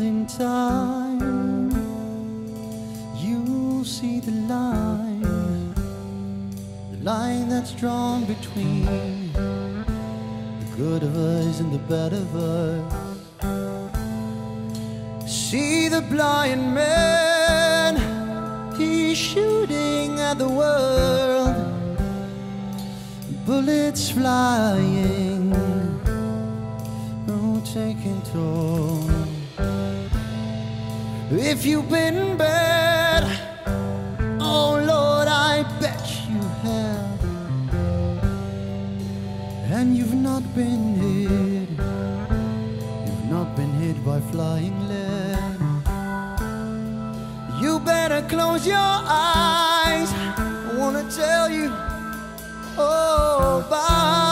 in time, you'll see the line, the line that's drawn between the good of us and the bad of us. See the blind man, he's shooting at the world, bullets flying, taking toll. If you've been bad, oh Lord, I bet you have, and you've not been hit. You've not been hit by flying lead. You better close your eyes. I wanna tell you, oh, bow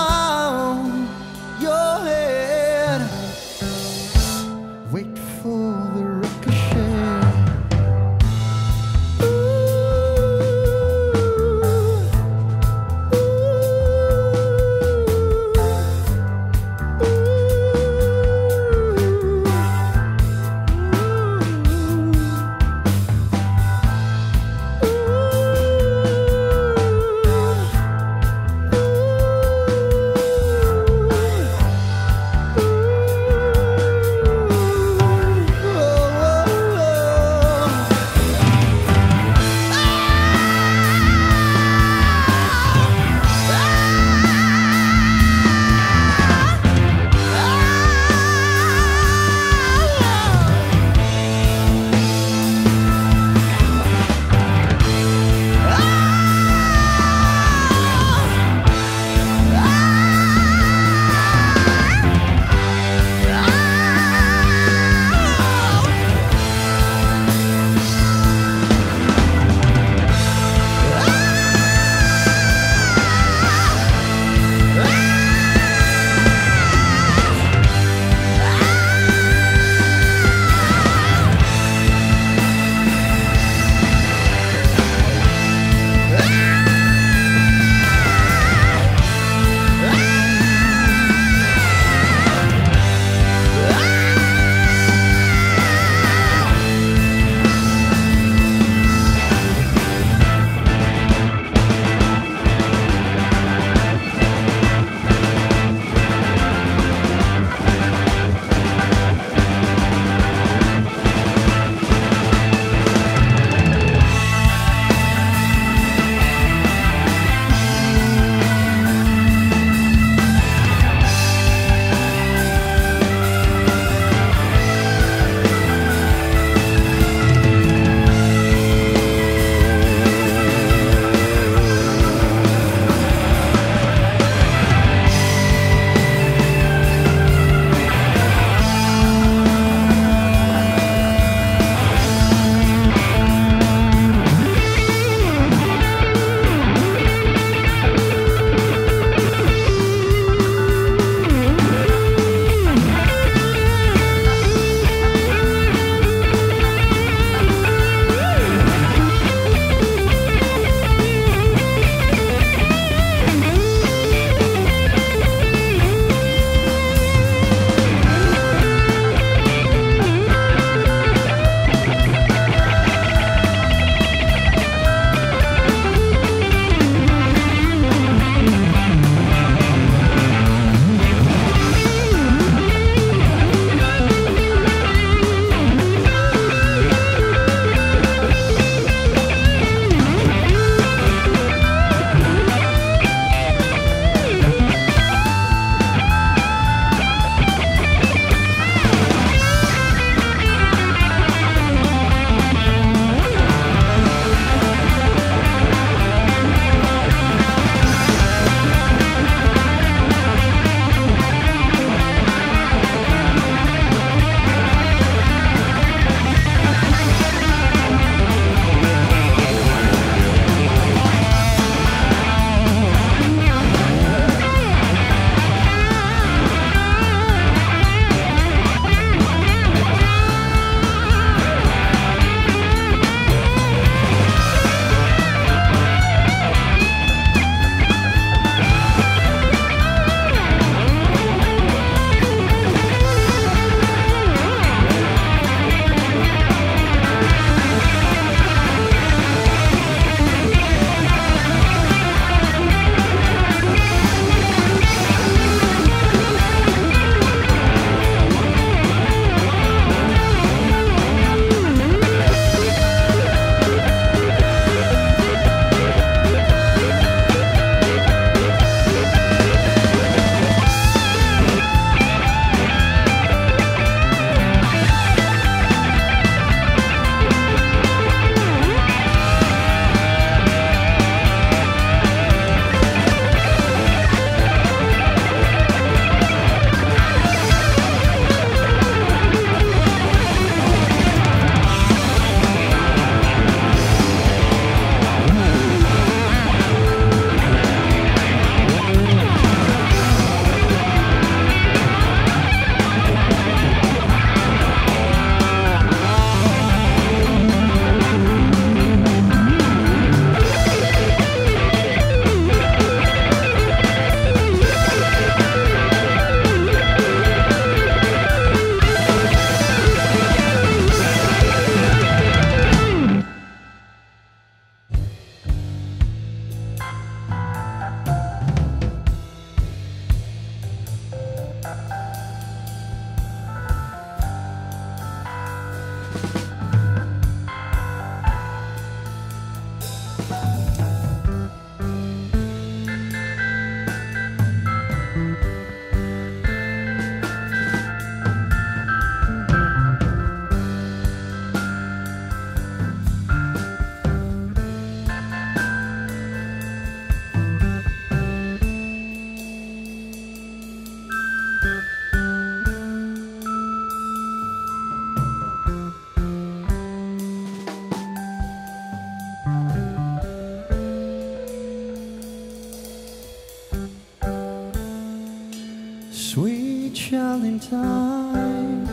child in time,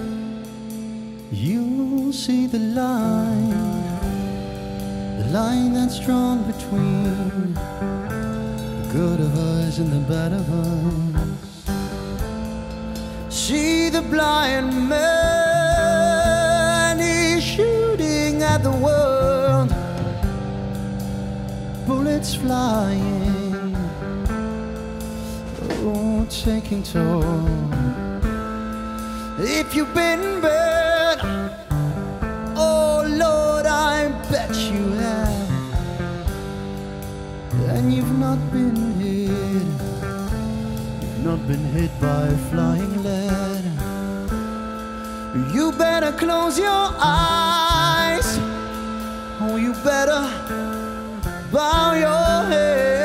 you'll see the line, the line that's drawn between the good of us and the bad of us. See the blind man, he's shooting at the world, bullets flying oh, taking toll. If you've been bad, oh Lord, I bet you have. And you've not been hit, you've not been hit by flying lead. You better close your eyes, oh, you better bow your head.